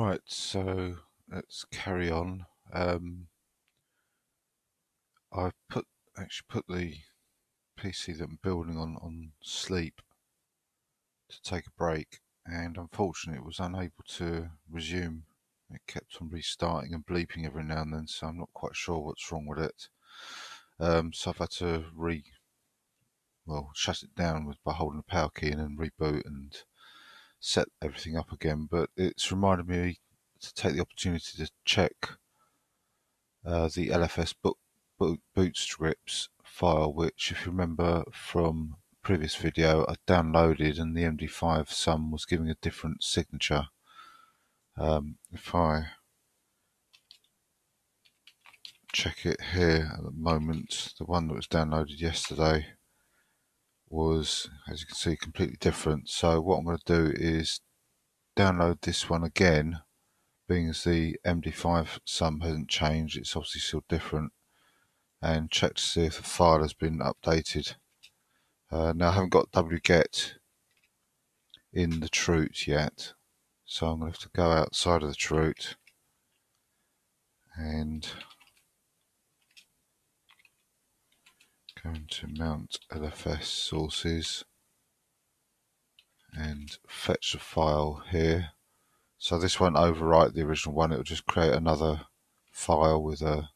Right, so let's carry on. Um, I've put actually put the PC that I'm building on on sleep to take a break, and unfortunately, it was unable to resume. It kept on restarting and bleeping every now and then, so I'm not quite sure what's wrong with it. Um, so I've had to re well shut it down with by holding the power key and then reboot and set everything up again. But it's reminded me to take the opportunity to check uh, the LFS book, boot, bootscripts file, which, if you remember from previous video, I downloaded and the MD5 sum was giving a different signature. Um, if I check it here at the moment, the one that was downloaded yesterday was, as you can see, completely different. So what I'm going to do is download this one again, being as the MD5 sum hasn't changed, it's obviously still different, and check to see if the file has been updated. Uh, now I haven't got wget in the chroot yet, so I'm going to have to go outside of the chroot and go into mount LFS sources and fetch the file here. So this won't overwrite the original one, it'll just create another file with a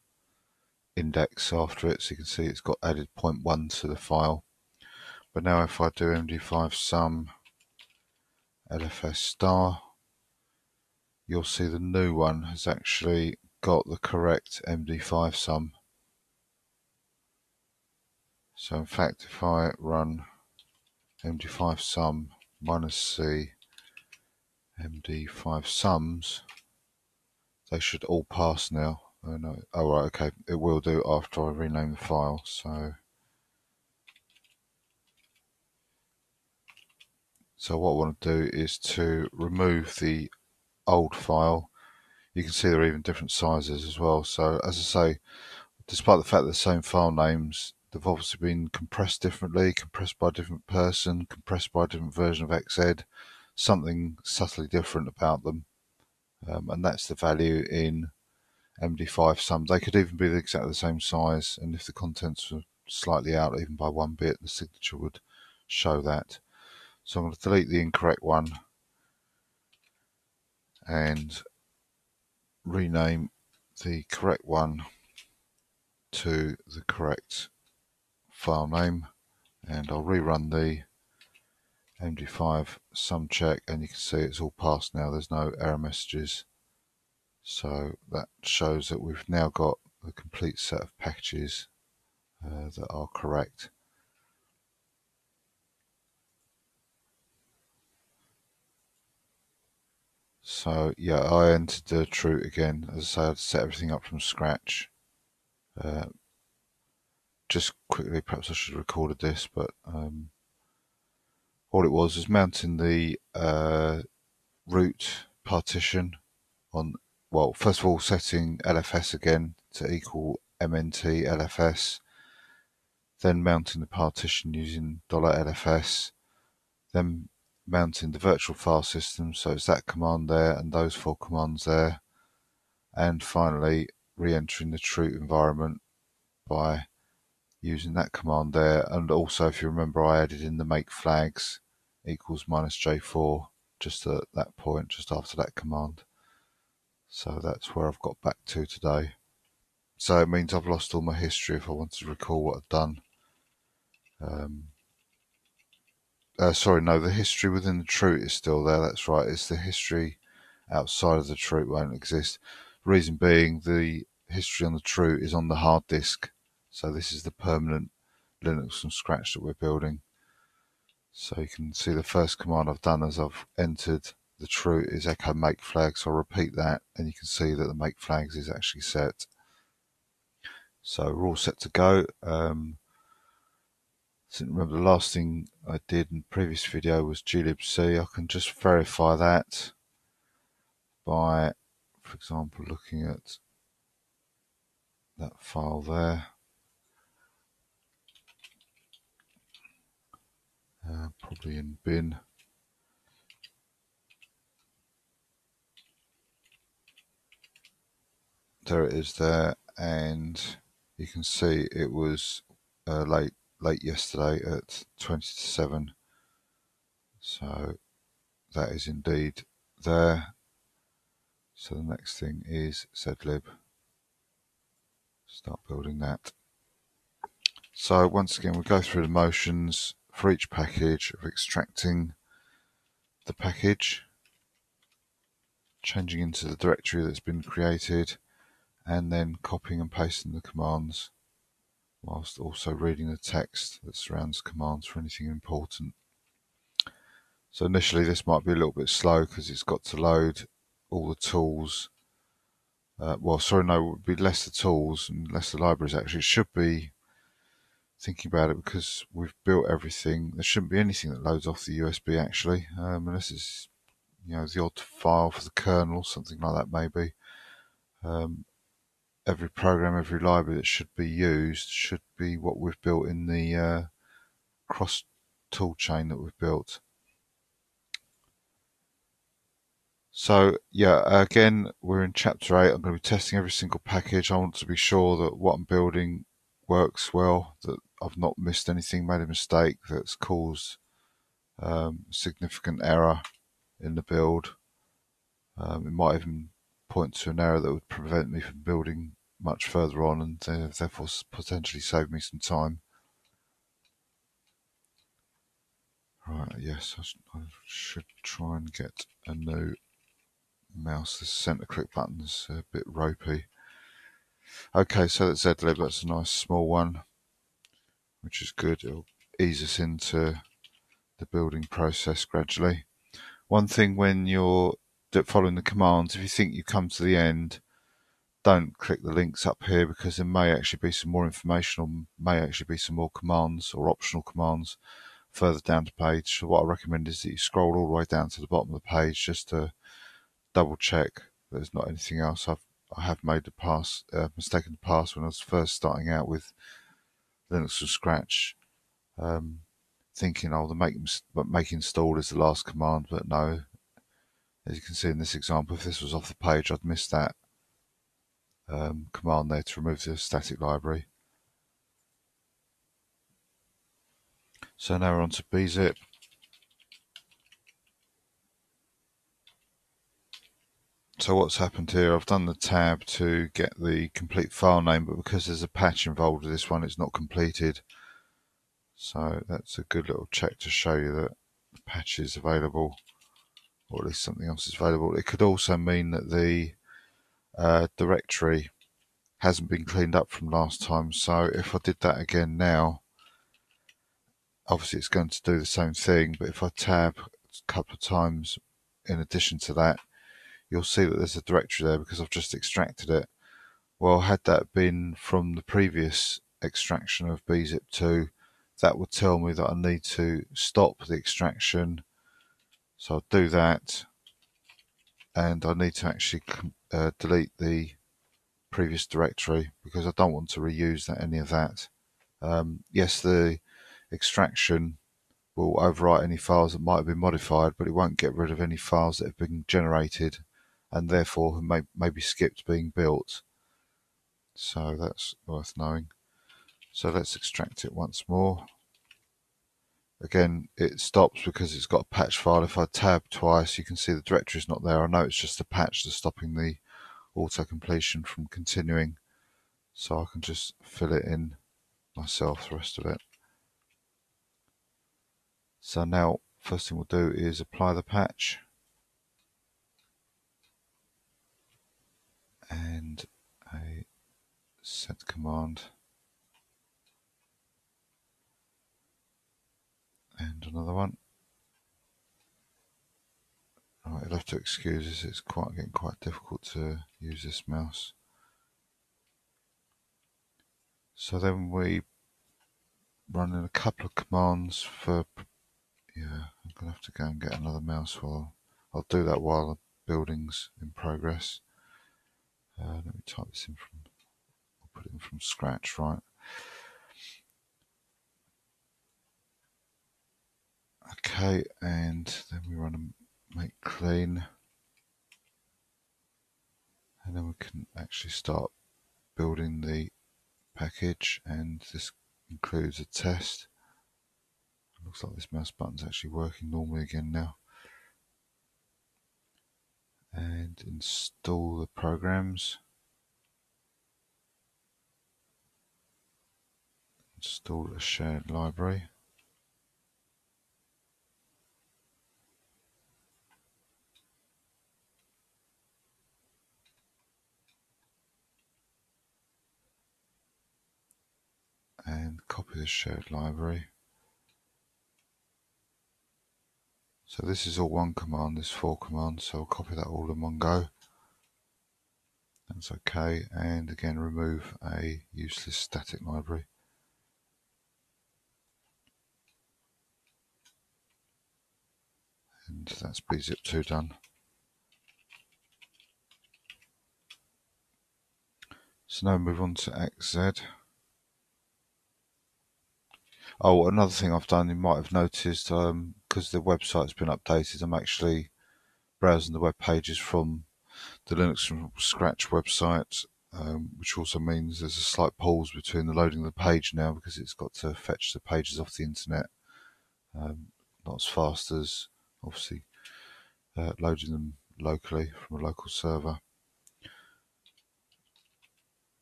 index after it. So you can see it's got added 0.1 to the file. But now if I do MD5 sum LFS star, you'll see the new one has actually got the correct MD5 sum. So in fact, if I run MD5 sum minus C MD5 sums, they should all pass now. Oh no, oh right, okay, it will do after I rename the file, so. So what I want to do is to remove the old file. You can see they're even different sizes as well. So as I say, despite the fact they're the same file names, They've obviously been compressed differently, compressed by a different person, compressed by a different version of XZ, something subtly different about them. Um, and that's the value in MD5 sums. They could even be exactly the same size, and if the contents were slightly out, even by one bit, the signature would show that. So I'm going to delete the incorrect one and rename the correct one to the correct file name and I'll rerun the MD5 sum check and you can see it's all passed now. There's no error messages. So that shows that we've now got the complete set of packages uh, that are correct. So yeah I entered the chroot again. As I said set everything up from scratch uh, just quickly, perhaps I should have recorded this, but um, all it was was mounting the uh, root partition on, well, first of all, setting LFS again to equal MNT LFS, then mounting the partition using dollar $LFS, then mounting the virtual file system, so it's that command there and those four commands there, and finally re-entering the chroot environment by using that command there. And also, if you remember, I added in the make flags equals minus J4 just at that point, just after that command. So that's where I've got back to today. So it means I've lost all my history if I want to recall what I've done. Um, uh, sorry, no, the history within the chroot is still there. That's right. It's the history outside of the chroot won't exist. Reason being, the history on the chroot is on the hard disk so this is the permanent Linux from scratch that we're building. So you can see the first command I've done as I've entered the chroot is echo make flags. So I'll repeat that and you can see that the make flags is actually set. So we're all set to go. Um, so remember the last thing I did in the previous video was glibc. I can just verify that by, for example, looking at that file there. Uh, probably in bin. there it is there, and you can see it was uh, late late yesterday at 20 to 7. So that is indeed there. So the next thing is zlib. Start building that. So once again, we go through the motions for each package of extracting the package, changing into the directory that's been created, and then copying and pasting the commands whilst also reading the text that surrounds commands for anything important. So initially this might be a little bit slow because it's got to load all the tools. Uh, well, sorry, no, it would be less the tools and less the libraries actually. It should be thinking about it because we've built everything. There shouldn't be anything that loads off the USB actually, um, unless it's you know the odd file for the kernel, something like that maybe. Um, every program, every library that should be used should be what we've built in the uh, cross tool chain that we've built. So yeah, again, we're in chapter 8. I'm going to be testing every single package. I want to be sure that what I'm building works well, that I've not missed anything, made a mistake that's caused um, significant error in the build. Um, it might even point to an error that would prevent me from building much further on and therefore potentially save me some time. Right, yes, I, should try and get a new mouse. The center click button's a bit ropey. Okay, so that's zlib, that's a nice small one, which is good. It'll ease us into the building process gradually. One thing when you're following the commands, if you think you come to the end, don't click the links up here because there may actually be some more information or may actually be some more commands or optional commands further down the page. So what I recommend is that you scroll all the way down to the bottom of the page just to double check there's not anything else. I've I have made a pass uh, mistake in the past when I was first starting out with Linux from scratch, um, thinking oh the make make install is the last command, but no. As you can see in this example, if this was off the page, I'd miss that um, command there to remove the static library. So now we're on to bzip. So what's happened here, I've done the tab to get the complete file name, but because there's a patch involved with this one, it's not completed. So that's a good little check to show you that the patch is available, or at least something else is available. It could also mean that the uh, directory hasn't been cleaned up from last time. So if I did that again now, obviously it's going to do the same thing. But if I tab a couple of times in addition to that, you'll see that there's a directory there because I've just extracted it. Well, had that been from the previous extraction of bzip2, that would tell me that I need to stop the extraction. So I'll do that and I need to actually uh, delete the previous directory because I don't want to reuse that, any of that. Um, yes, the extraction will overwrite any files that might have been modified, but it won't get rid of any files that have been generated and therefore may, maybe skipped being built. So that's worth knowing. So let's extract it once more. Again, it stops because it's got a patch file. If I tab twice, you can see the directory is not there. I know it's just a patch that's stopping the auto completion from continuing. So I can just fill it in myself, the rest of it. So now, first thing we'll do is apply the patch. And I sed command. and another one. Right, you'll have to excuse us, it's quite getting quite difficult to use this mouse. So then we run in a couple of commands for, yeah, I'm to have to go and get another mouse while, I'll do that while the building's in progress. Uh, let me type this in from, I'll put it in from scratch, right. Okay, and then we run a make clean. and then we can actually start building the package and this includes a test looks like this mouse button's actually working normally again now and install the programs install a shared library and copy the shared library. So this is all one command, this four commands, so I'll copy that all in one go. That's okay, and again remove a useless static library. And that's bzip2 done. So now move on to XZ. Oh, another thing I've done, you might have noticed, because um, the website's been updated, I'm actually browsing the web pages from the Linux from Scratch website, um, which also means there's a slight pause between the loading of the page now because it's got to fetch the pages off the internet. Um, not as fast as obviously uh, loading them locally from a local server.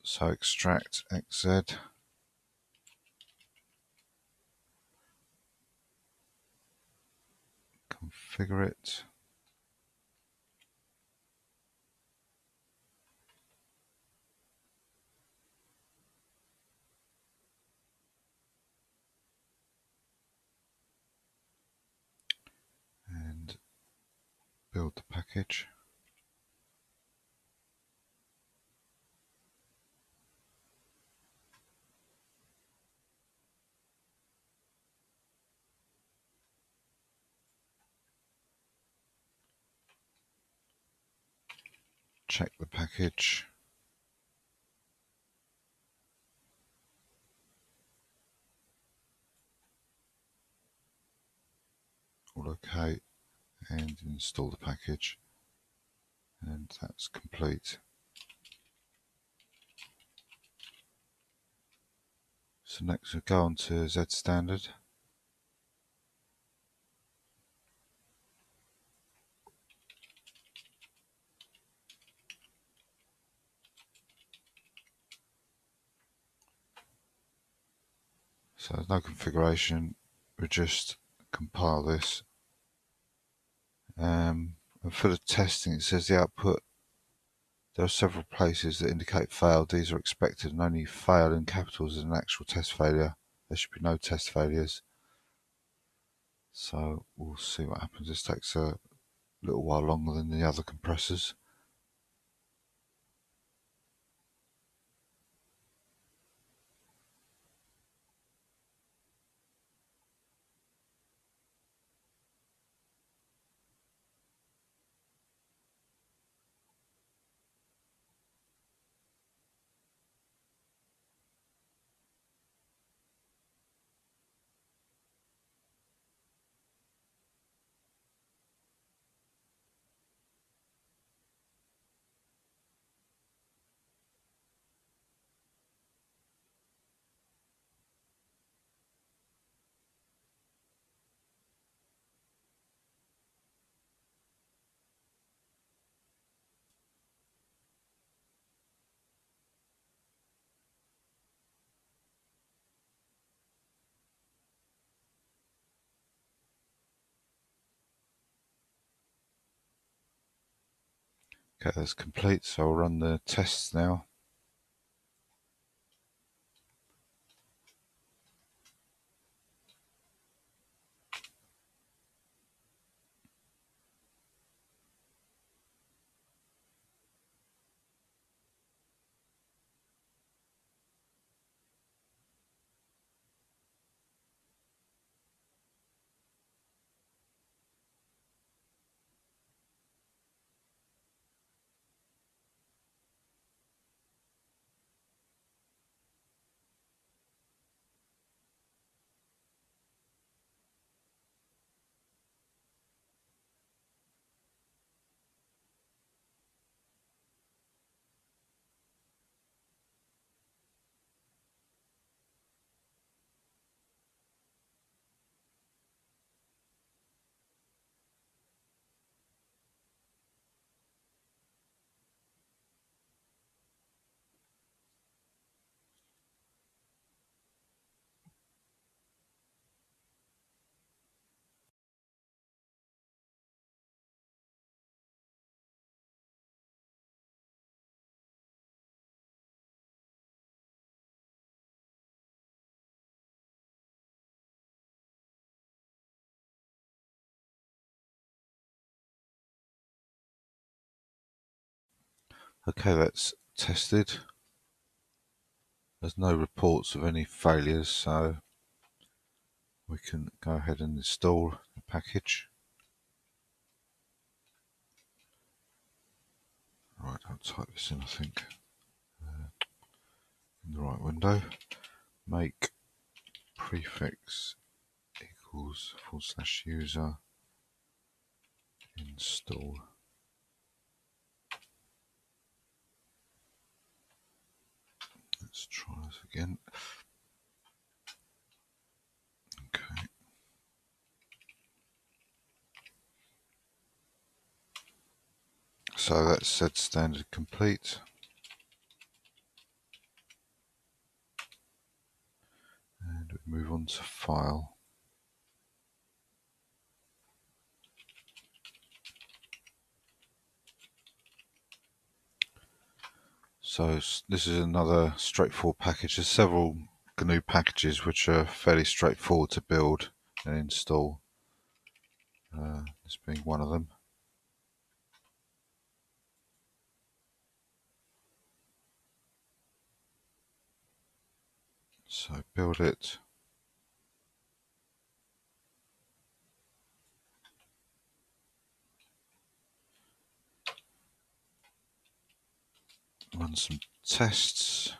So extract xz. It. And build the package. Check the package. All okay and install the package and that's complete. So next we'll go on to Z standard. So there's no configuration, we just compile this. Um, and for the testing it says the output, there are several places that indicate failed. These are expected and only fail in capitals is an actual test failure. There should be no test failures. So we'll see what happens. This takes a little while longer than the other compressors. Okay, that's complete, so I'll run the tests now. Okay, that's tested. There's no reports of any failures, so we can go ahead and install the package. Right, I'll type this in, I think, uh, in the right window. Make prefix equals forward slash user install. Let's try this again. Okay. So that said standard complete. And we move on to file. So this is another straightforward package. There's several GNU packages which are fairly straightforward to build and install. Uh, this being one of them. So build it. Run some tests.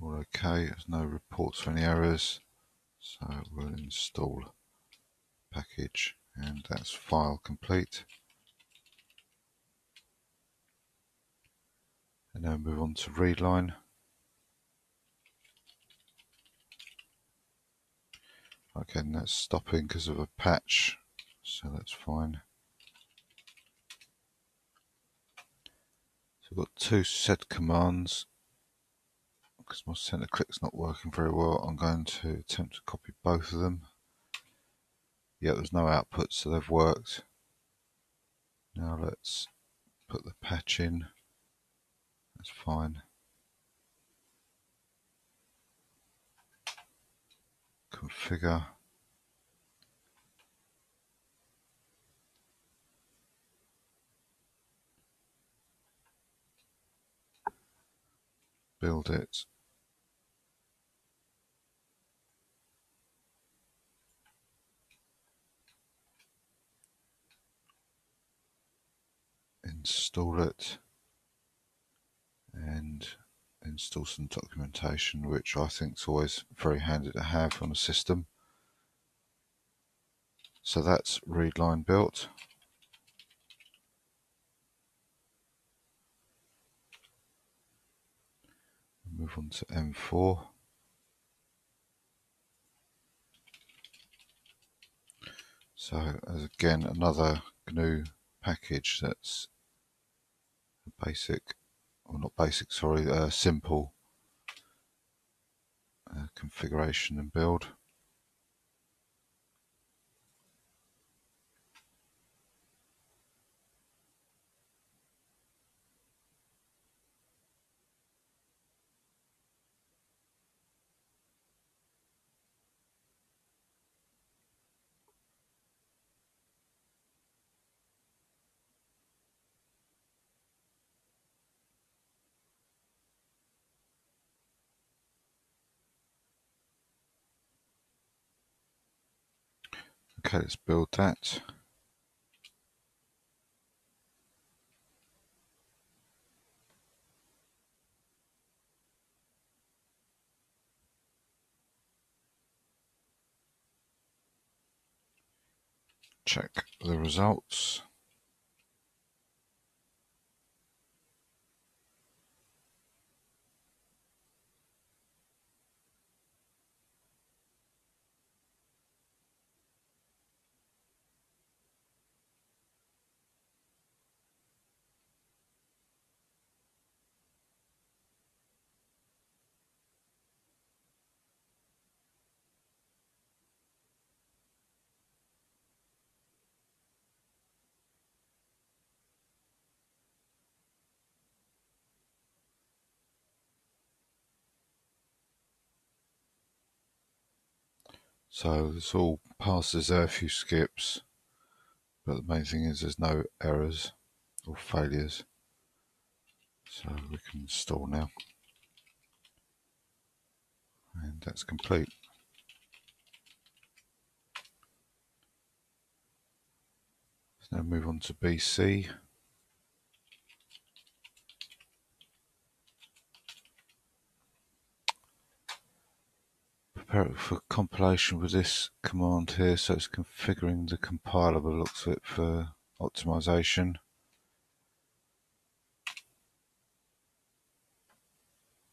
All okay, there's no reports for any errors. So we'll install package and that's file complete. and now move on to readline. Okay, and that's stopping because of a patch, so that's fine. So I've got two sed commands. Because my center click's not working very well, I'm going to attempt to copy both of them. Yeah, there's no output, so they've worked. Now let's put the patch in. That's fine. Configure. Build it. Install it and install some documentation, which I think is always very handy to have on a system. So that's readline built. Move on to M4. So again another GNU package that's basic or not basic, sorry, uh, simple uh, configuration and build. Okay, let's build that. Check the results. So this all passes there, a few skips, but the main thing is there's no errors or failures. So we can install now. And that's complete. Now move on to BC. For compilation with this command here. So it's configuring the compiler by looks of it for optimization.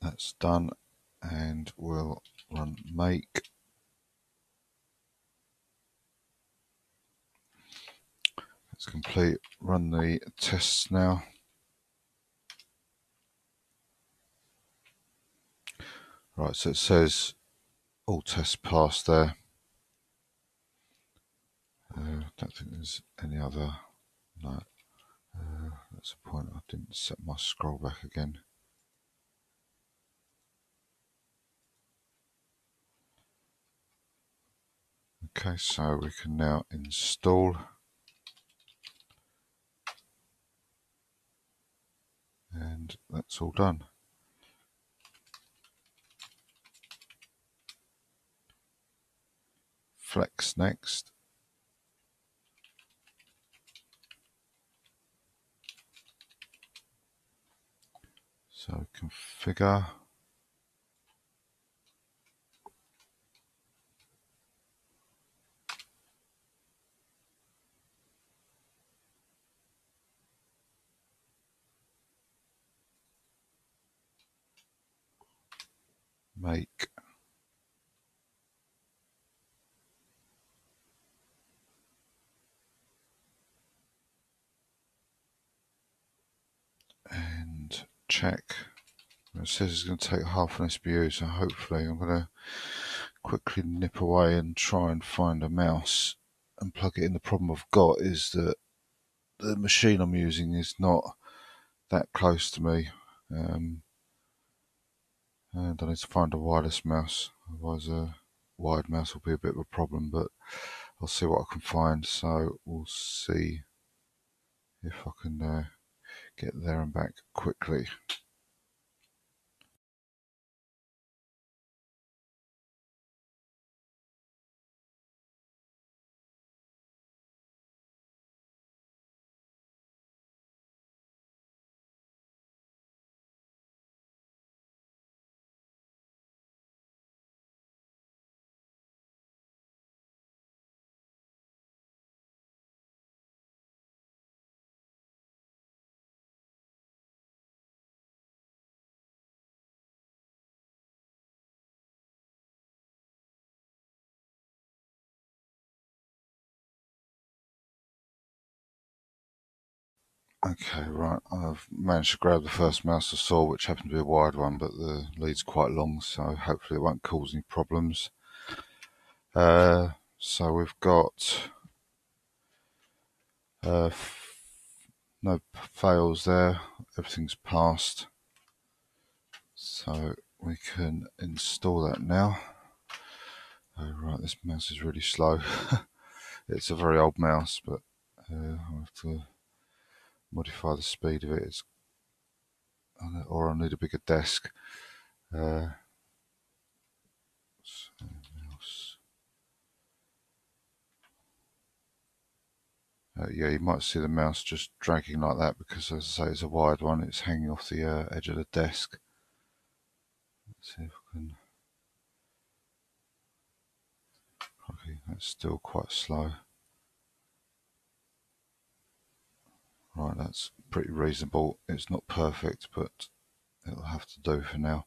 That's done and we'll run make. It's complete. Run the tests now. Right, so it says all tests passed there. I uh, don't think there's any other. No, uh, that's a point. I didn't set my scroll back again. Okay, so we can now install. And that's all done. Flex next. So configure. Make check. It says it's going to take half an SBU, so hopefully I'm going to quickly nip away and try and find a mouse and plug it in. The problem I've got is that the machine I'm using is not that close to me. Um, and I need to find a wireless mouse, otherwise a wired mouse will be a bit of a problem, but I'll see what I can find. So we'll see if I can uh, get there and back quickly. Okay, right. I've managed to grab the first mouse I saw, which happened to be a wired one, but the lead's quite long, so hopefully it won't cause any problems. Uh, so we've got uh, no fails there. Everything's passed. So we can install that now. Oh, right, this mouse is really slow. it's a very old mouse, but uh, i have to modify the speed of it. It's, or I need a bigger desk. Uh, uh, yeah, you might see the mouse just dragging like that because, as I say, it's a wide one. It's hanging off the uh, edge of the desk. Let's see if I can. Okay, that's still quite slow. Right, that's pretty reasonable. It's not perfect, but it'll have to do for now.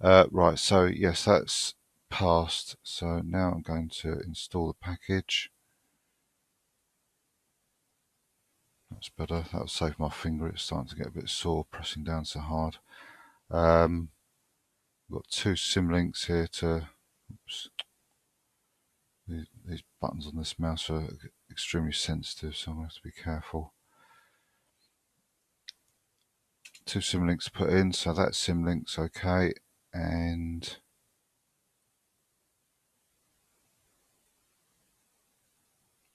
Uh, right, so yes, that's passed. So now I'm going to install the package. That's better. That'll save my finger. It's starting to get a bit sore pressing down so hard. Um, got two symlinks here to. Oops, these, these buttons on this mouse are extremely sensitive, so I'm going to have to be careful. Two symlinks put in, so that symlink's okay, and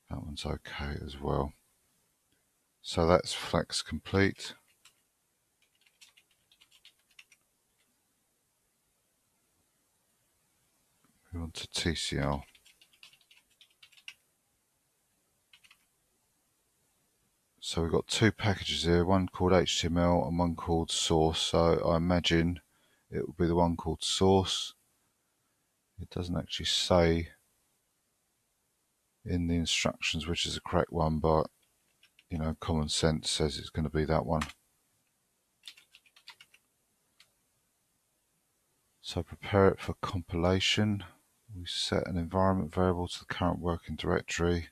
that one's okay as well. So that's flex complete. Move on to TCL. So we've got two packages here, one called HTML and one called source. So I imagine it will be the one called source. It doesn't actually say in the instructions which is the correct one, but you know, common sense says it's going to be that one. So prepare it for compilation. We set an environment variable to the current working directory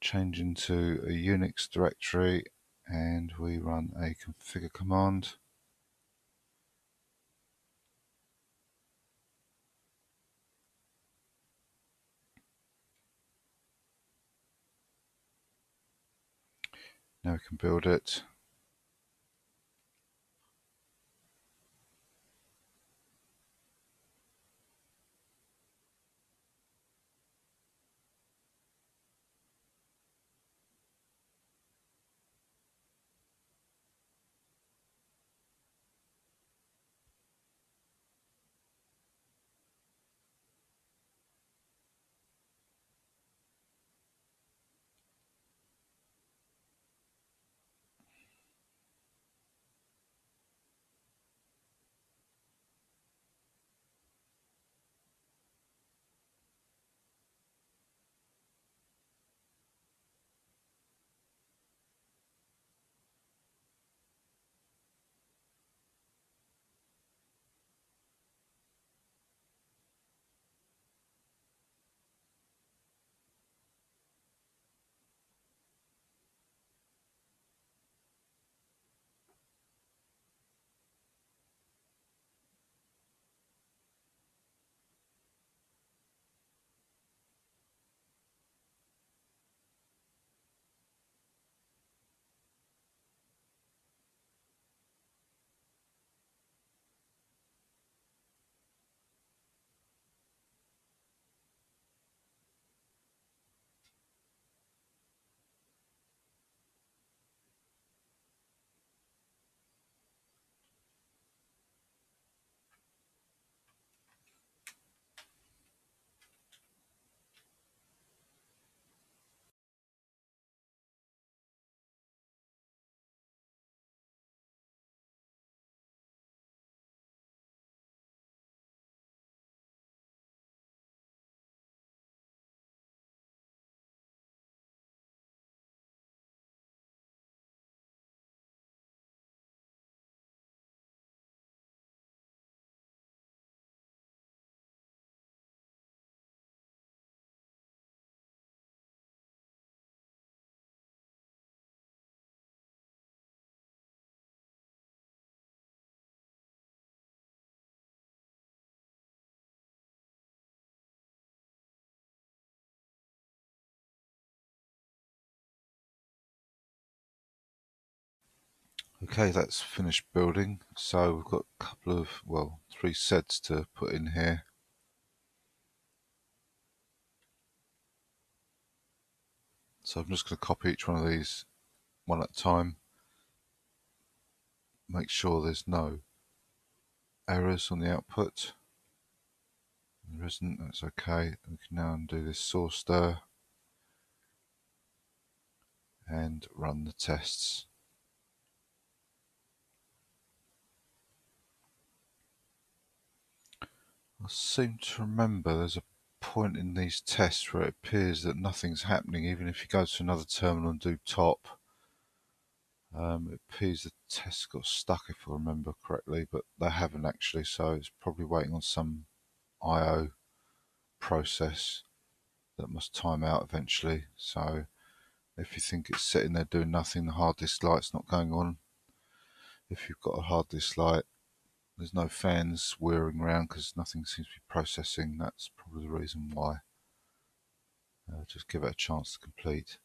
change into a Unix directory and we run a configure command. Now we can build it. Okay, that's finished building. So we've got a couple of, well, three sets to put in here. So I'm just going to copy each one of these one at a time. Make sure there's no errors on the output. There isn't, that's okay. We can now undo this source stir and run the tests. I seem to remember there's a point in these tests where it appears that nothing's happening even if you go to another terminal and do top. Um, it appears the test got stuck if I remember correctly, but they haven't actually, so it's probably waiting on some I.O. process that must time out eventually. So if you think it's sitting there doing nothing, the hard disk light's not going on. If you've got a hard disk light, there's no fans whirring around because nothing seems to be processing. That's probably the reason why. Uh, just give it a chance to complete.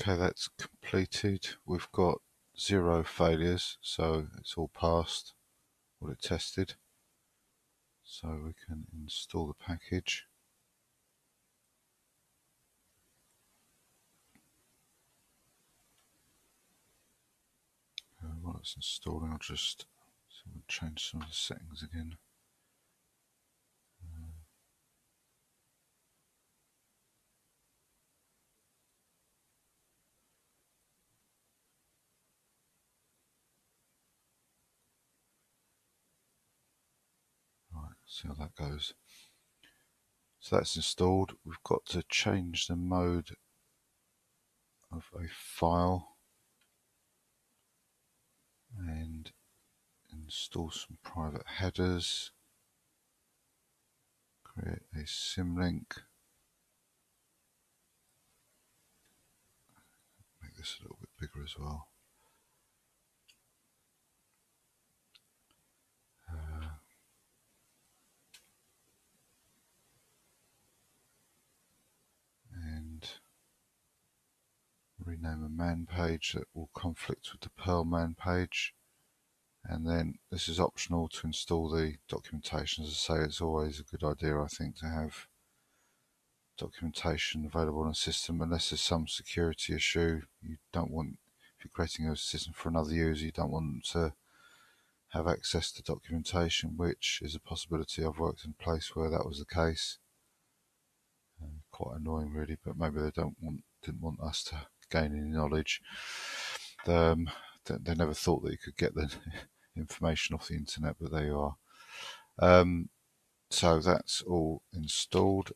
Okay, that's completed. We've got zero failures, so it's all passed what it tested. So we can install the package. Uh, while it's installing, I'll just change some of the settings again. See how that goes. So that's installed. We've got to change the mode of a file and install some private headers, create a symlink, make this a little bit bigger as well. Rename a man page that will conflict with the Perl man page. And then this is optional to install the documentation. As I say, it's always a good idea, I think, to have documentation available on a system unless there's some security issue. You don't want, if you're creating a system for another user, you don't want to have access to documentation, which is a possibility. I've worked in a place where that was the case. Uh, quite annoying, really, but maybe they don't want didn't want us to gaining knowledge. Um, they never thought that you could get the information off the internet, but there you are. Um, so that's all installed.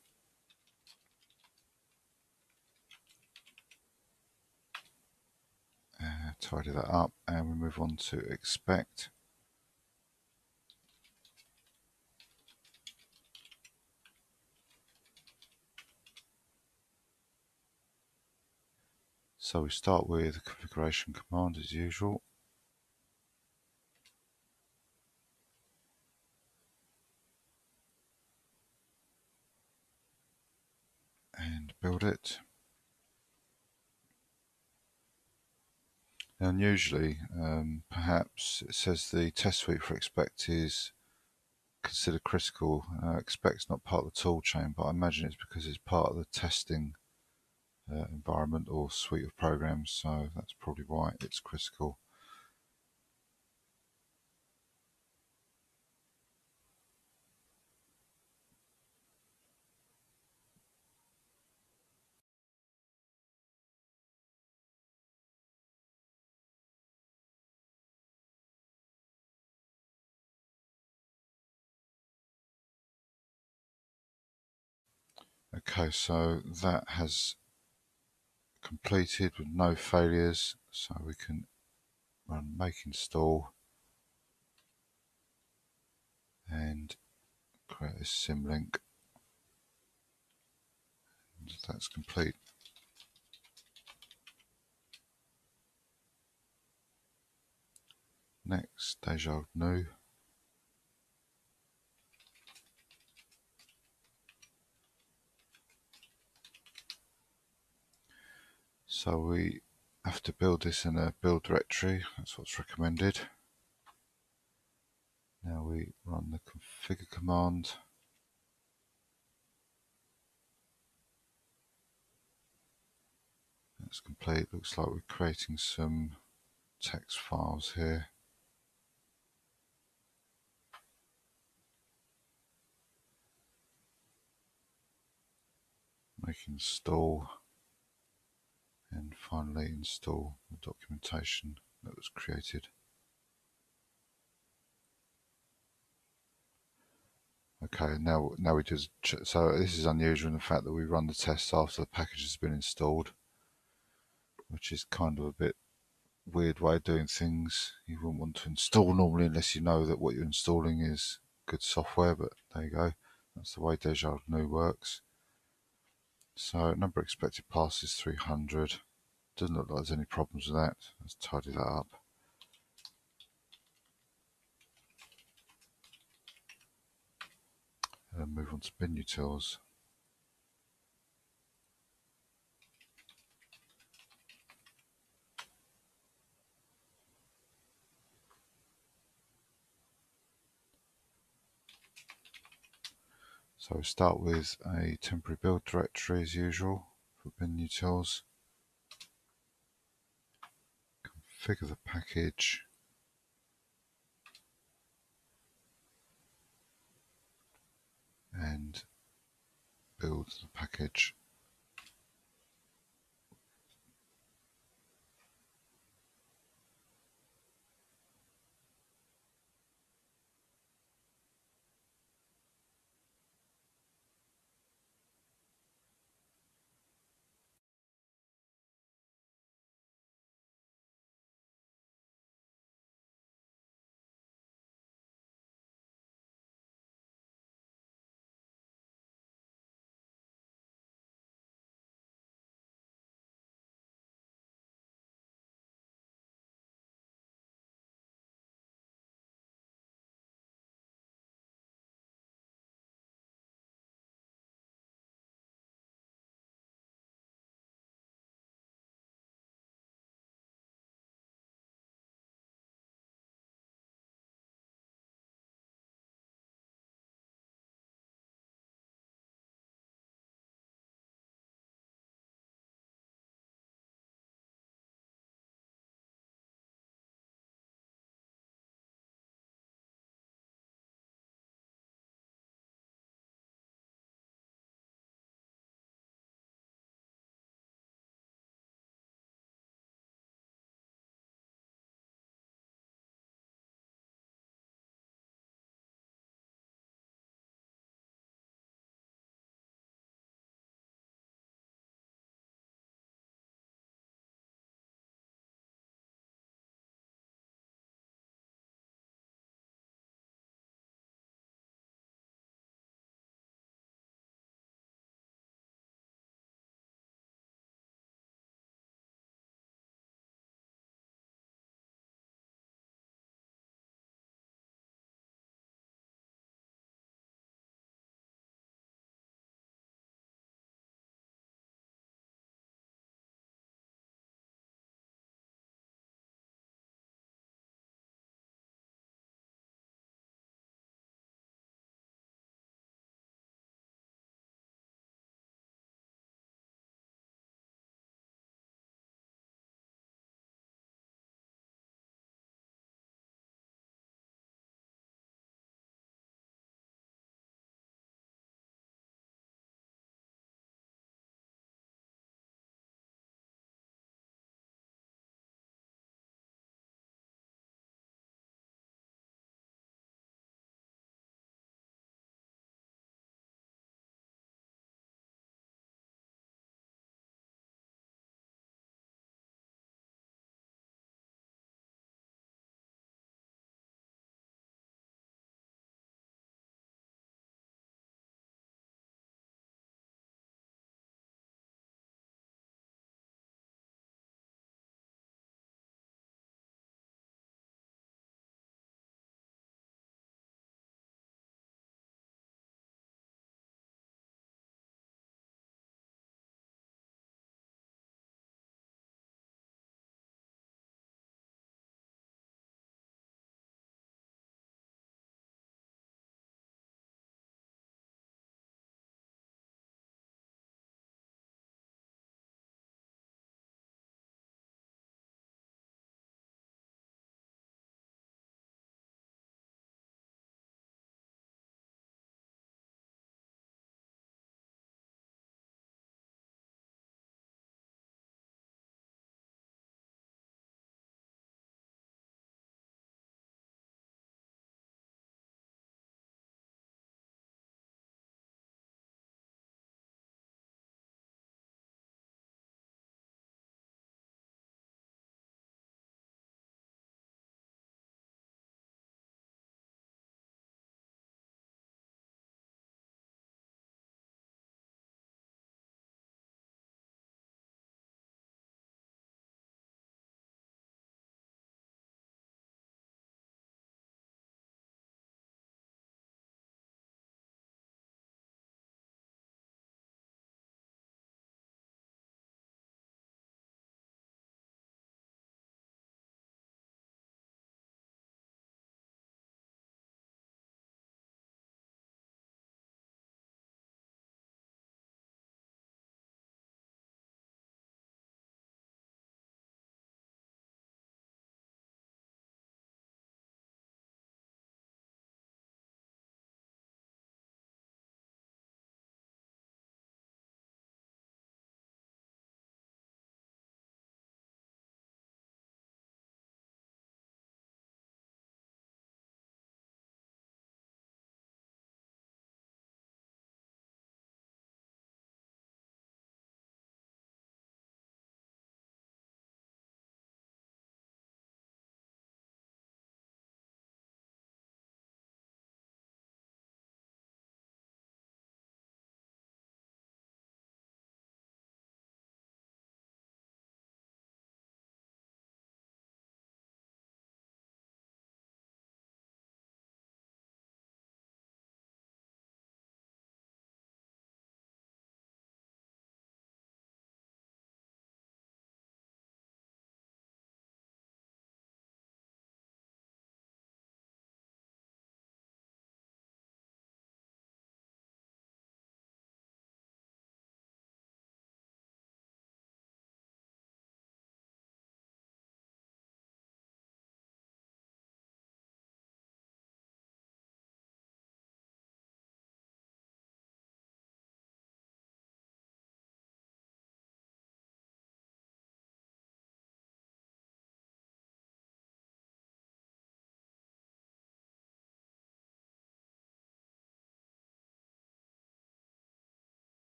Uh, tidy that up and we move on to expect. So we start with the configuration command as usual. And build it. Now usually, um, perhaps it says the test suite for expect is considered critical. Uh, expect's not part of the tool chain, but I imagine it's because it's part of the testing uh, environment or suite of programs, so that's probably why it's critical. Okay, so that has completed with no failures so we can run make install and create a symlink and that's complete. Next, Deja New. So we have to build this in a build directory, that's what's recommended. Now we run the configure command. That's complete, looks like we're creating some text files here. Making install and finally install the documentation that was created. Okay, now now we just so this is unusual in the fact that we run the tests after the package has been installed, which is kind of a bit weird way of doing things. You wouldn't want to install normally unless you know that what you're installing is good software, but there you go. That's the way Deja New works. So number expected passes 300. Doesn't look like there's any problems with that. Let's tidy that up. And move on to binutils. So start with a temporary build directory as usual for binutils. Configure the package. And build the package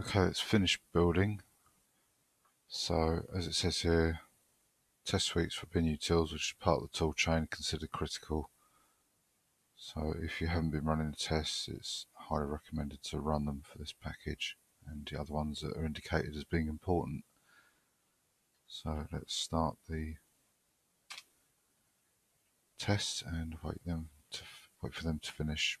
Okay, let's finish building. So, as it says here, test suites for binutils, which is part of the tool chain, considered critical. So if you haven't been running the tests, it's highly recommended to run them for this package and the other ones that are indicated as being important. So let's start the tests and wait them to wait for them to finish.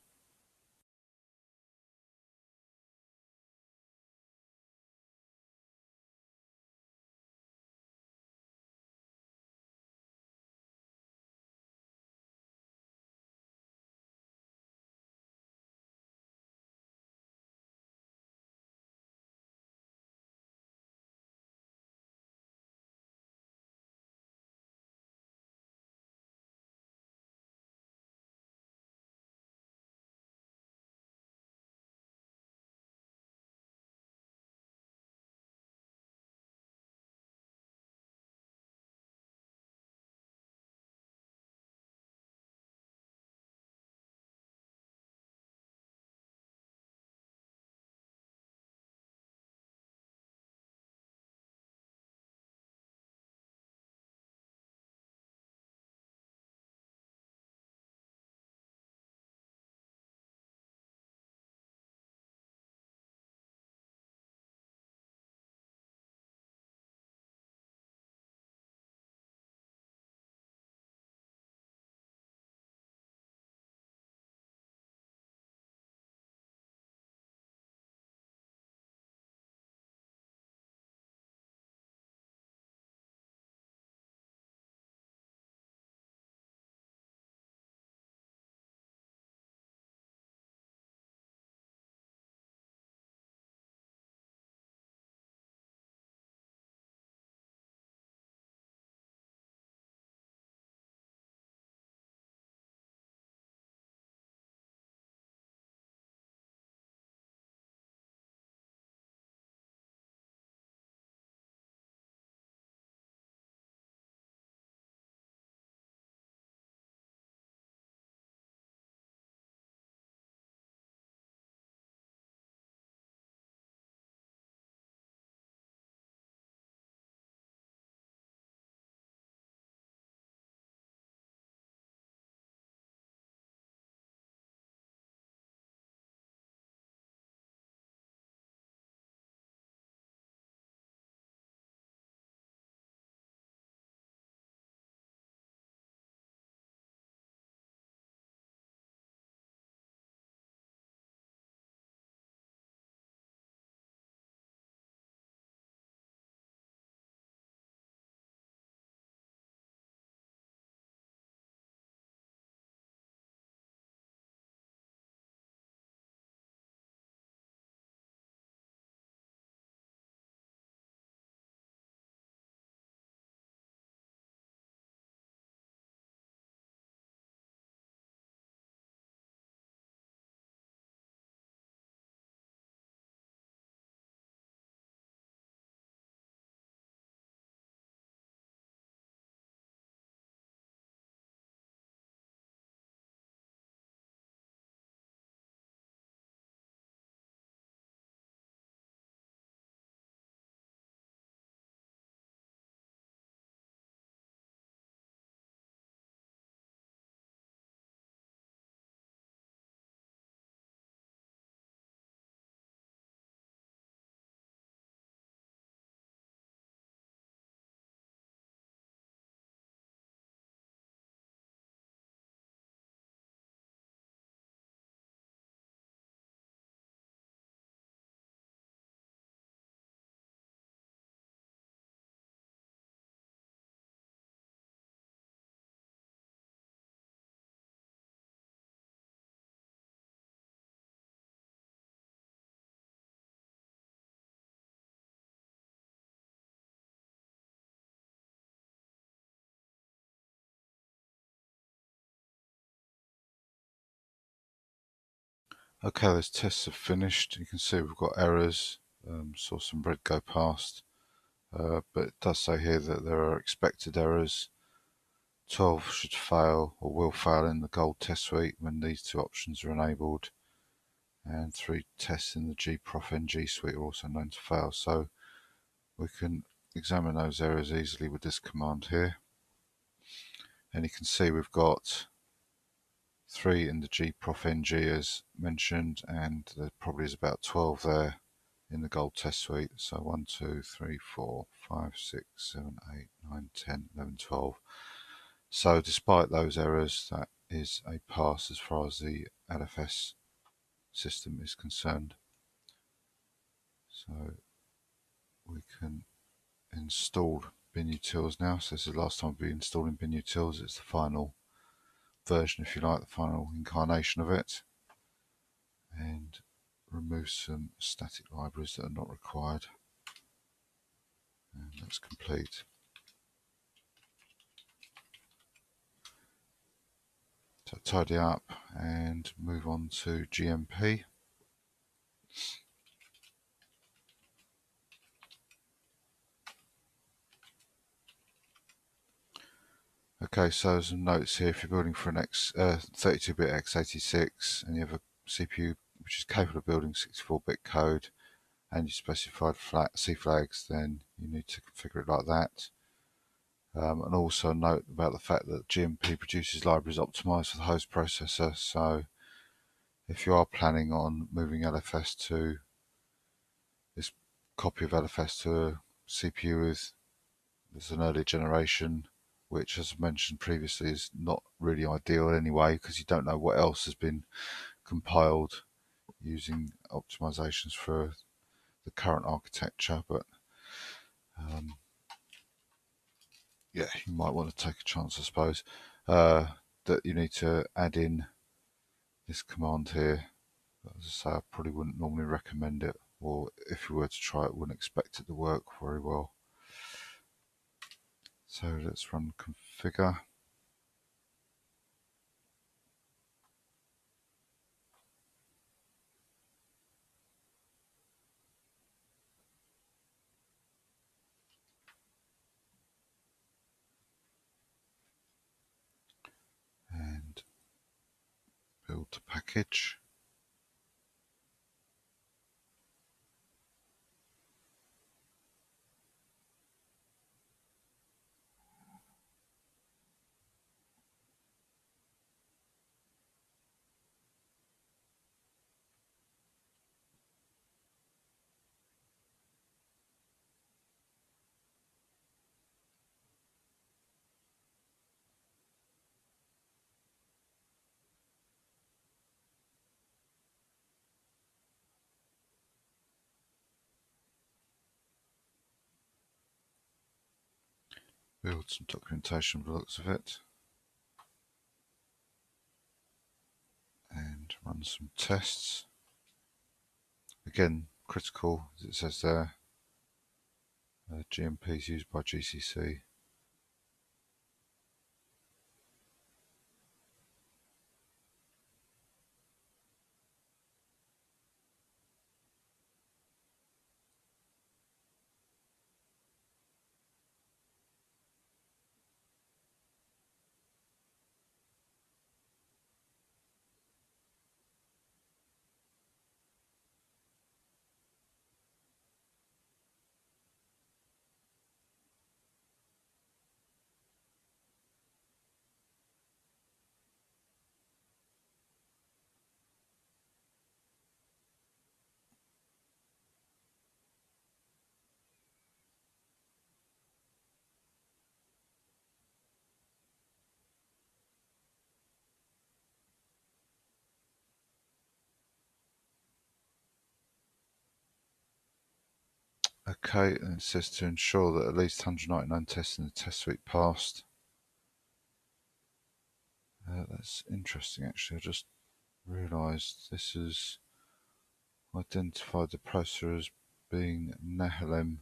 Okay, those tests are finished. You can see we've got errors. Um, saw some red go past. Uh, but it does say here that there are expected errors. 12 should fail or will fail in the gold test suite when these two options are enabled. and three tests in the gprofng suite are also known to fail. So we can examine those errors easily with this command here. And you can see we've got three in the gprofng as mentioned, and there probably is about 12 there in the gold test suite. So 1, 2, 3, 4, 5, 6, 7, 8, 9, 10, 11, 12. So despite those errors, that is a pass as far as the LFS system is concerned. So we can install binutils now. So this is the last time we'll be installing binutils. It's the final version, if you like, the final incarnation of it. And remove some static libraries that are not required. And that's complete. So tidy up and move on to GMP. Okay, so some notes here. If you're building for an X, 32-bit uh, x86 and you have a CPU which is capable of building 64-bit code, and you specified flat C flags, then you need to configure it like that. Um, and also a note about the fact that GMP produces libraries optimized for the host processor. So if you are planning on moving LFS to this copy of LFS to a CPU with there's an early generation, which as I mentioned previously is not really ideal anyway because you don't know what else has been compiled using optimizations for the current architecture, but um, yeah, you might want to take a chance, I suppose, uh, that you need to add in this command here. As I say, I probably wouldn't normally recommend it, or if you were to try it, wouldn't expect it to work very well. So let's run configure. And build package. Build some documentation the looks of it. And run some tests. Again critical as it says there. Uh, GMP is used by GCC Okay, and it says to ensure that at least 199 tests in the test suite passed. Uh, that's interesting actually, I just realised this is identified the processor as being Nehalem.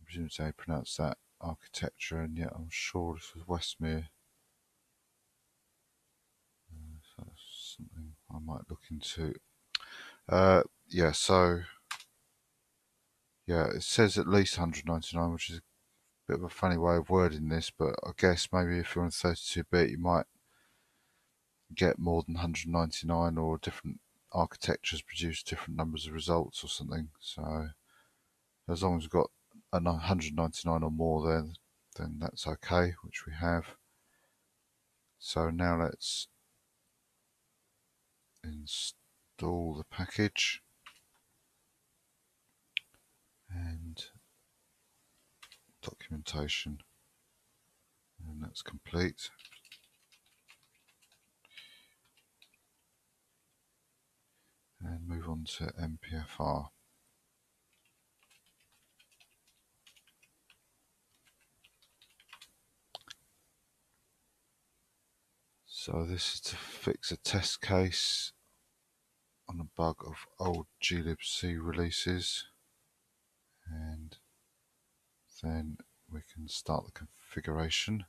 I presume that's how you pronounce that architecture, and yet I'm sure this was Westmere. Uh, so something I might look into. Uh, yeah, so yeah, it says at least 199, which is a bit of a funny way of wording this, but I guess maybe if you're on 32-bit, you might get more than 199 or different architectures produce different numbers of results or something. So as long as we've got 199 or more then, then that's okay, which we have. So now let's install the package and documentation and that's complete. And move on to MPFR. So this is to fix a test case on a bug of old glibc releases and then we can start the configuration.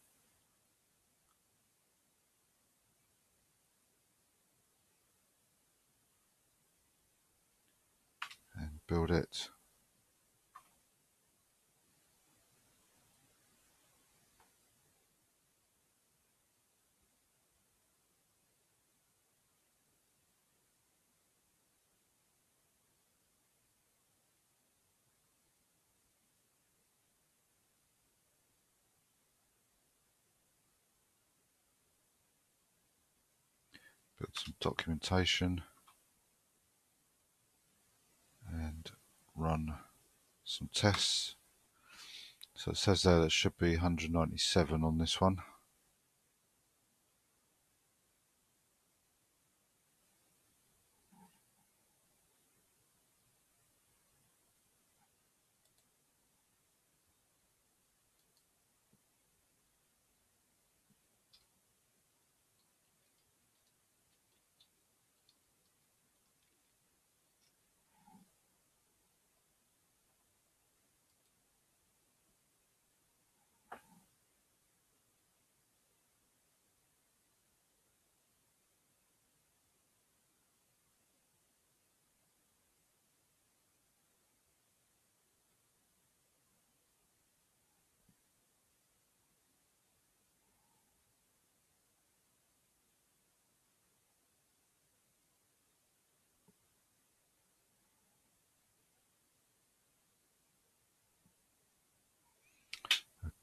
and build it build some documentation and run some tests. So it says there that should be 197 on this one.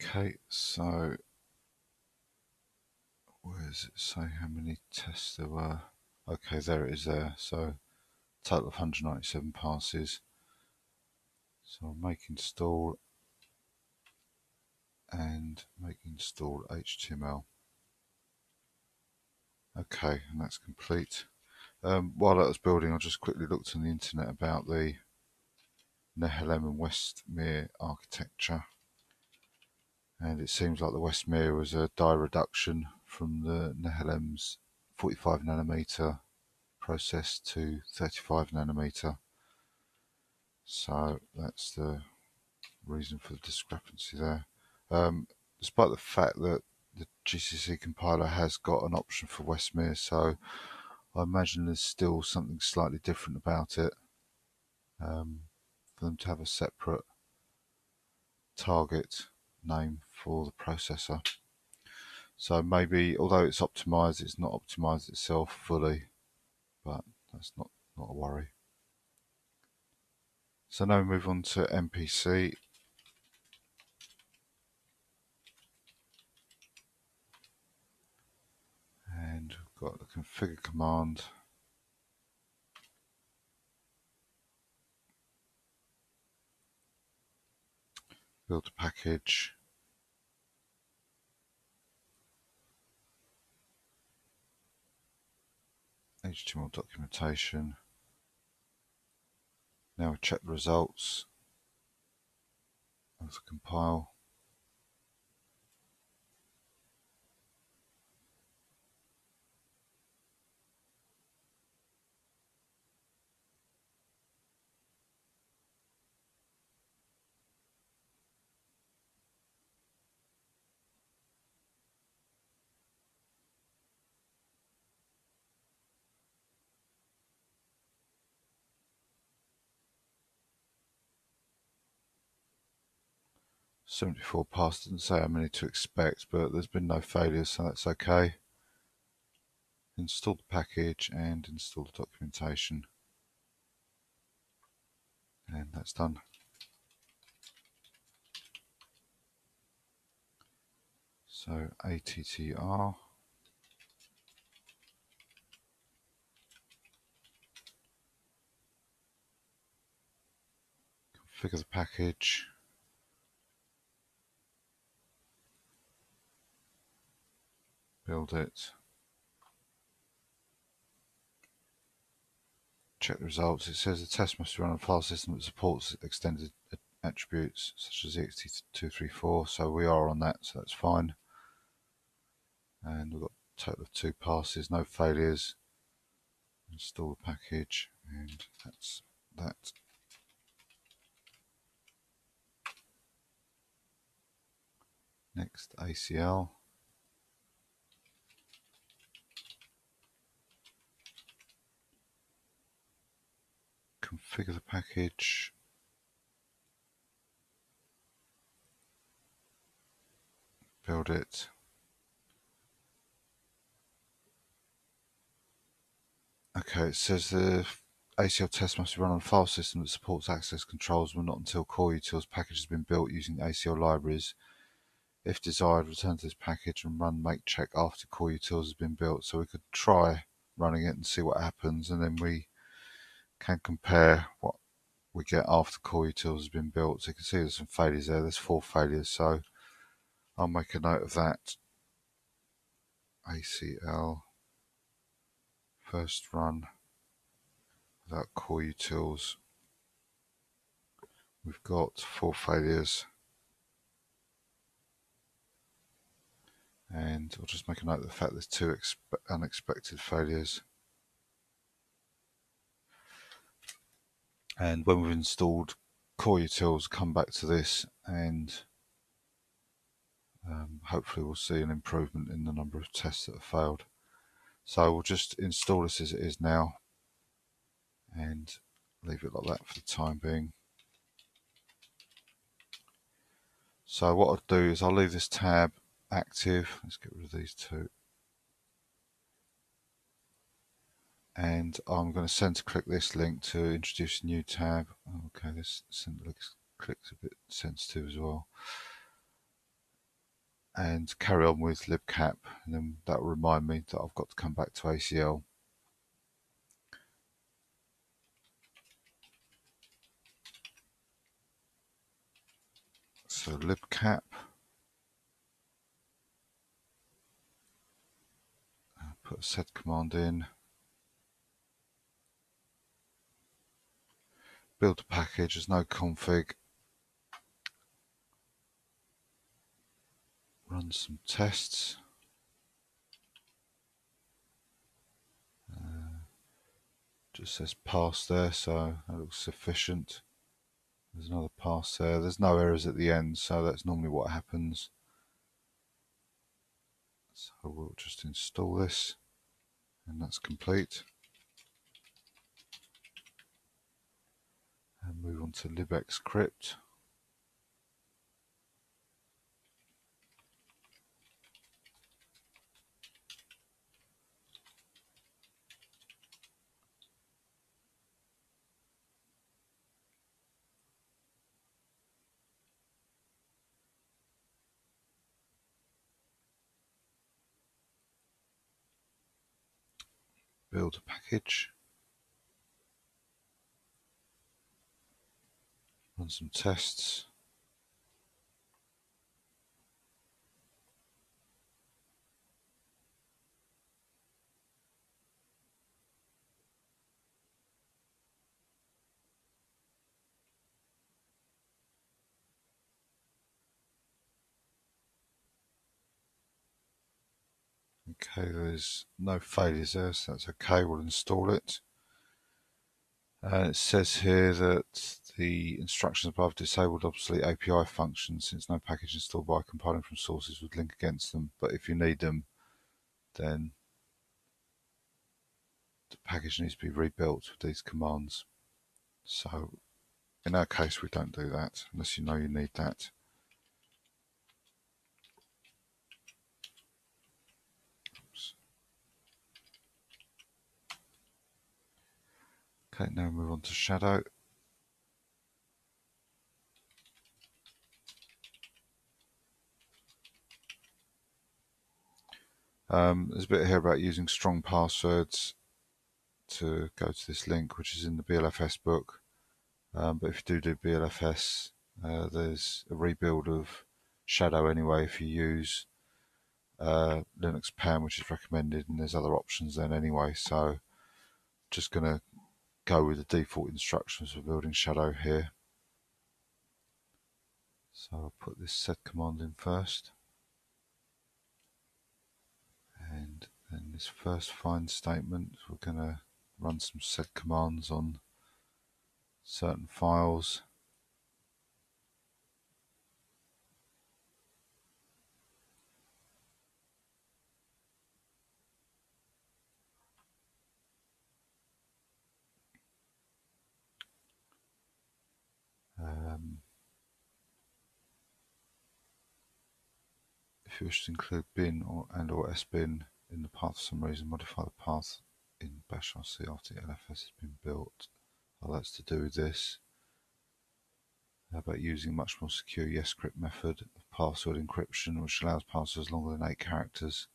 Okay, so where does it say how many tests there were? Okay, there it is there. So total of 197 passes. So I'll make install and make install HTML. Okay, and that's complete. Um, while that was building, I just quickly looked on the internet about the Nehalem and Westmere architecture and it seems like the Westmere was a die reduction from the Nehalem's 45 nanometer process to 35 nanometer. So that's the reason for the discrepancy there. Um, despite the fact that the GCC compiler has got an option for Westmere, so I imagine there's still something slightly different about it um, for them to have a separate target name for the processor. So maybe, although it's optimized, it's not optimized itself fully, but that's not, not a worry. So now we move on to MPC. And we've got the configure command. Build a package. HTML documentation. Now check the results the compile. 74 passed, didn't say how many to expect, but there's been no failures, so that's okay. install the package and install the documentation. And that's done. So ATTR configure the package build it. Check the results. It says the test must run on a file system that supports extended attributes such as ext234 so we are on that so that's fine. And we've got a total of two passes no failures. Install the package and that's that. Next ACL configure the package. Build it. Okay it says the ACL test must be run on a file system that supports access controls but not until core utils package has been built using ACL libraries. If desired return to this package and run make check after core utils has been built so we could try running it and see what happens and then we can compare what we get after core utils has been built. So you can see there's some failures there. There's four failures. So I'll make a note of that. ACL first run without core utils. We've got four failures. And I'll just make a note of the fact there's two unexpected failures. And when we've installed core utils come back to this and um, hopefully we'll see an improvement in the number of tests that have failed. So we'll just install this as it is now and leave it like that for the time being. So what I'll do is I'll leave this tab active. Let's get rid of these two and I'm going to center click this link to introduce a new tab. Okay, this center click's a bit sensitive as well. And carry on with libcap, and then that will remind me that I've got to come back to ACL. So libcap. Put a sed command in. Build a package, there's no config. Run some tests. Uh, just says pass there, so that looks sufficient. There's another pass there. There's no errors at the end, so that's normally what happens. So we'll just install this, and that's complete. And move on to libxcrypt. build a package run some tests. Okay, there's no failures there, so that's okay, we'll install it. Uh, it says here that the instructions above disabled obsolete API functions since no package installed by compiling from sources would link against them. But if you need them, then the package needs to be rebuilt with these commands. So in our case, we don't do that unless you know you need that. Okay, now move on to shadow. Um, there's a bit here about using strong passwords to go to this link, which is in the BLFS book. Um, but if you do do BLFS, uh, there's a rebuild of Shadow anyway if you use uh, Linux PAM, which is recommended, and there's other options then anyway. So just going to go with the default instructions for building Shadow here. So I'll put this sed command in first. And then this first find statement, we're going to run some sed commands on certain files. Um, if you wish to include bin or and or sbin in the path for some reason, modify the path in bash rc after LFS has been built. Oh, that's to do with this. How about using a much more secure YesCrypt method of password encryption, which allows passwords longer than eight characters.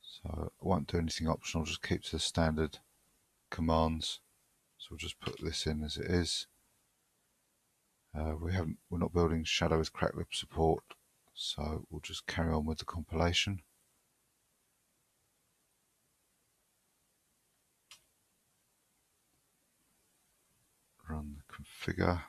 So I won't do anything optional, just keep to the standard commands. So we'll just put this in as it is. Uh, we haven't, we're not building Shadow with cracklib support, so we'll just carry on with the compilation. Run the configure.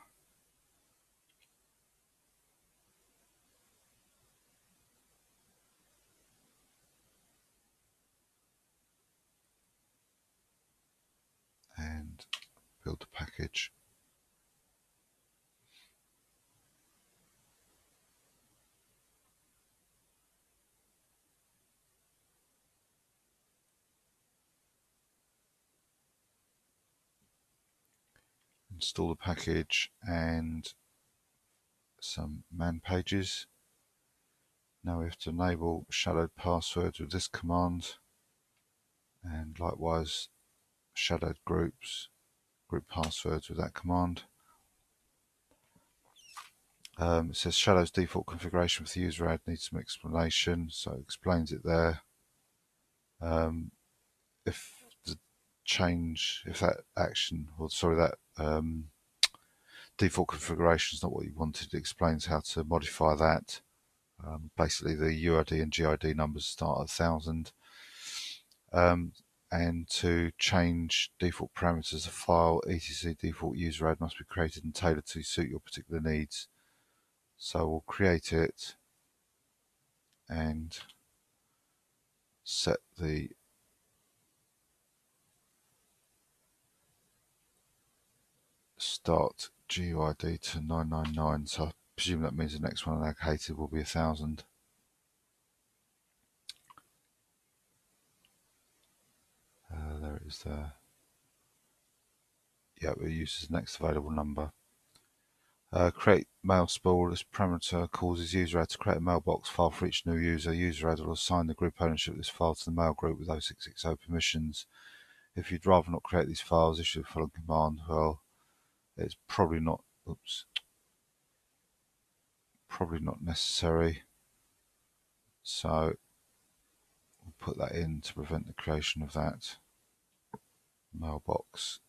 and build the package. Install the package and some man pages. Now we have to enable shadowed passwords with this command and likewise shadowed groups, group passwords with that command. Um, it says Shadow's default configuration with the useradd needs some explanation, so it explains it there. Um, if change, if that action, or sorry, that um, default configuration is not what you wanted, it explains how to modify that. Um, basically, the UID and GID numbers start at 1000. Um, and to change default parameters a file, etc default useradd must be created and tailored to suit your particular needs. So we'll create it and set the start GUID to 999. So I presume that means the next one allocated will be a 1000. Uh, there it is there. Yeah, we'll use the next available number. Uh, create mail spool. This parameter causes useradd to create a mailbox file for each new user. Useradd will assign the group ownership of this file to the mail group with 0660 permissions. If you'd rather not create these files, issue the following command. Well, it's probably not. Oops. Probably not necessary. So we'll put that in to prevent the creation of that mailbox.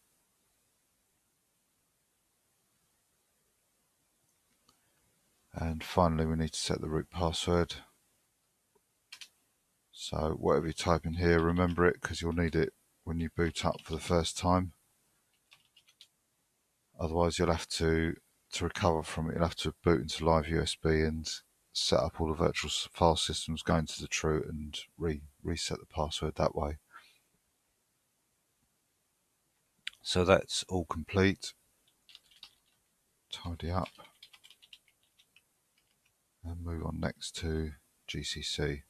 And finally, we need to set the root password. So whatever you type in here, remember it because you'll need it when you boot up for the first time. Otherwise, you'll have to to recover from it. You'll have to boot into live USB and set up all the virtual file systems, go into the chroot and re reset the password that way. So that's all complete. Tidy up and move on next to GCC.